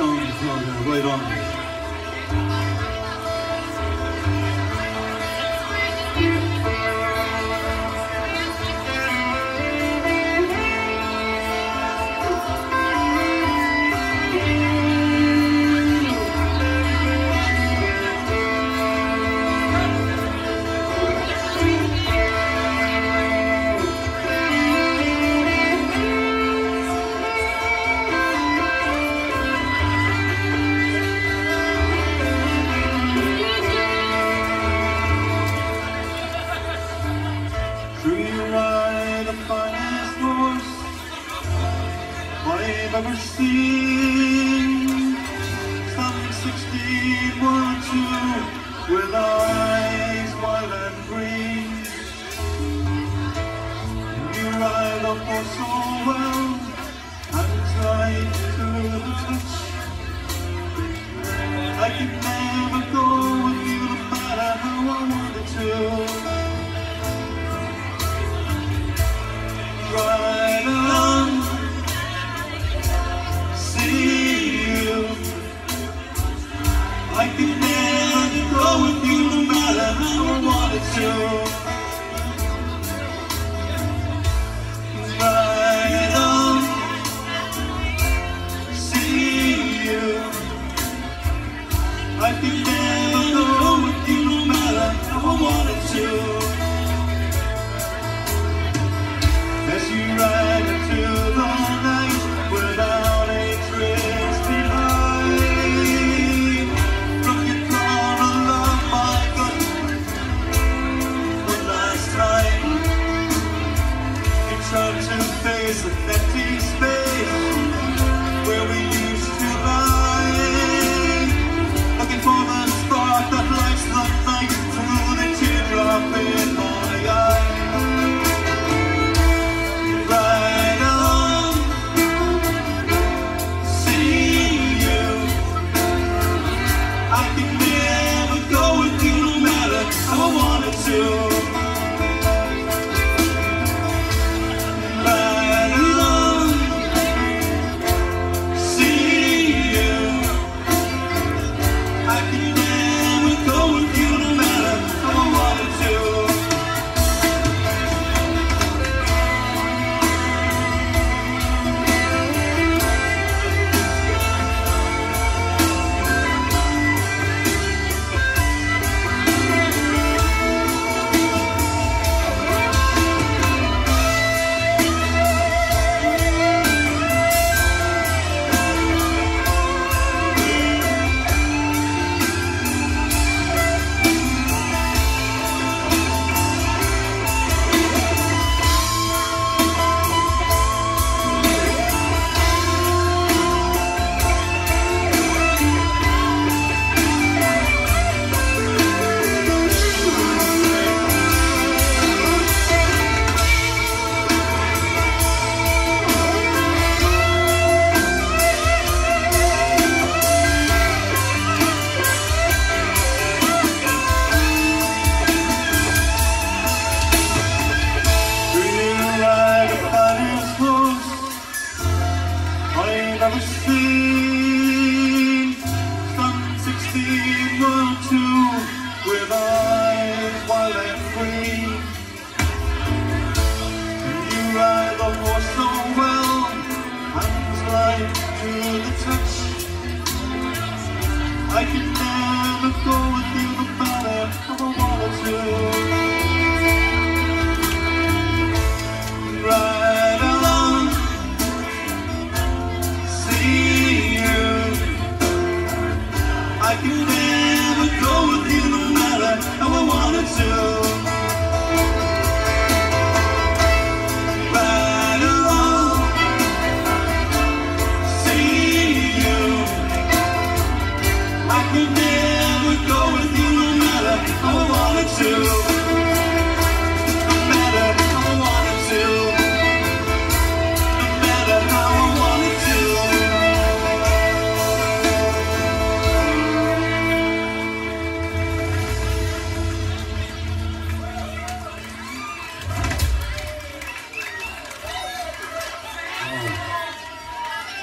song. Right on. I've ever seen. Some 16 or two with our eyes wild and green. You ride up for so well and tried to touch. like the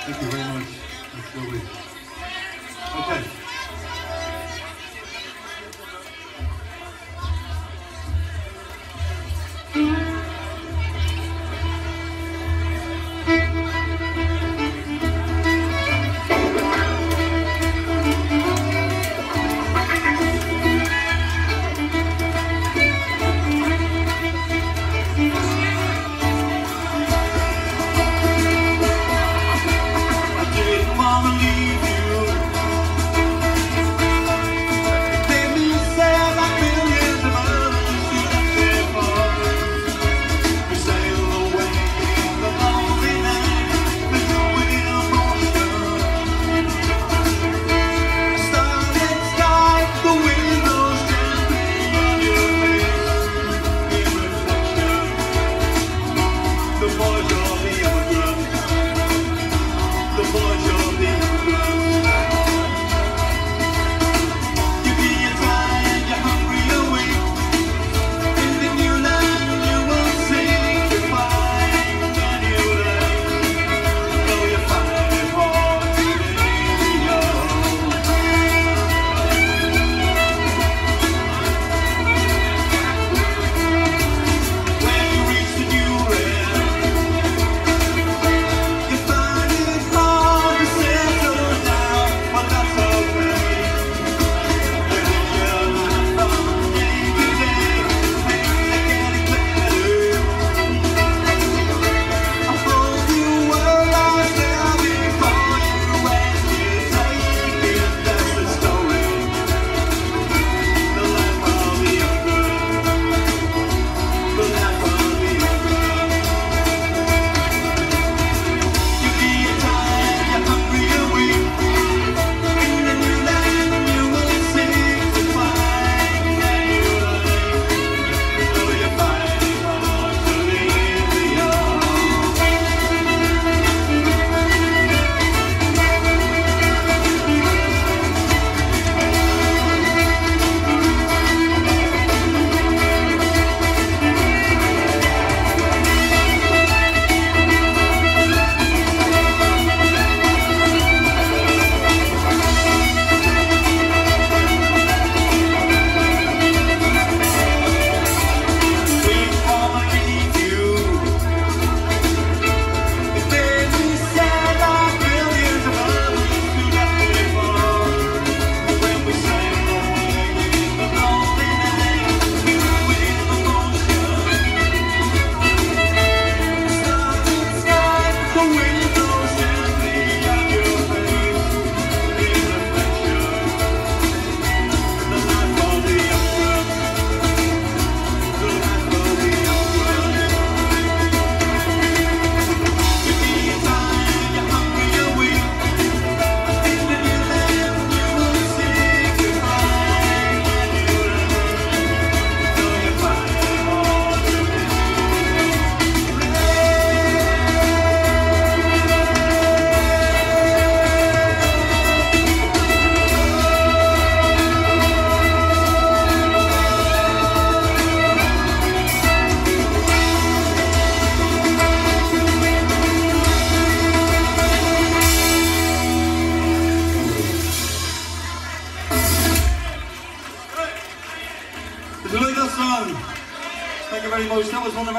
Thank you very much. Okay.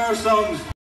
Did